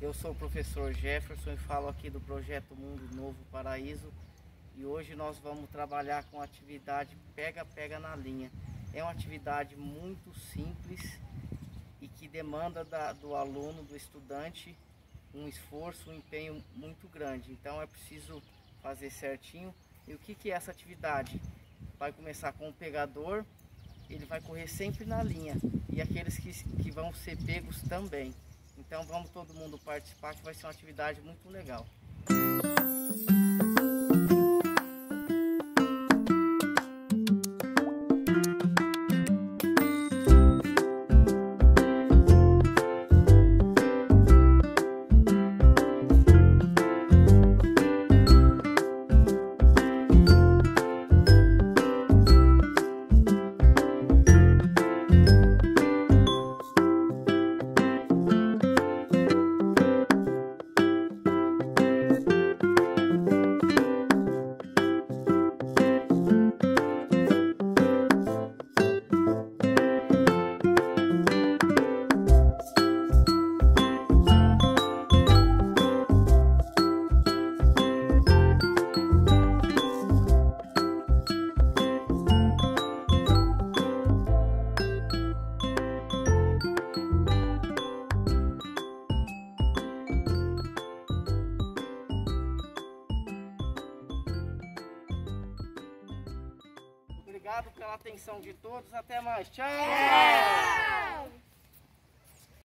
Eu sou o professor Jefferson e falo aqui do projeto Mundo Novo Paraíso e hoje nós vamos trabalhar com a atividade Pega Pega na Linha. É uma atividade muito simples e que demanda da, do aluno, do estudante, um esforço, um empenho muito grande. Então é preciso fazer certinho. E o que, que é essa atividade? Vai começar com o pegador, ele vai correr sempre na linha e aqueles que, que vão ser pegos também. Então vamos todo mundo participar que vai ser uma atividade muito legal. Obrigado pela atenção de todos. Até mais. Tchau.